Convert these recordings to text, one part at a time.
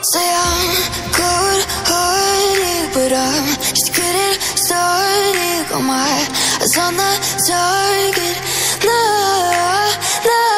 Say I'm good hearted, but I'm just getting started. Got my eyes on the target. No, no.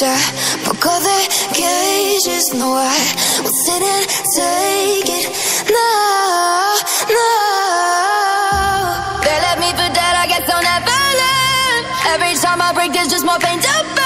broke all the cages No, I will sit and take it. No, no They left me for dead, I guess I'll never learn. Every time I break there's just more pain to burn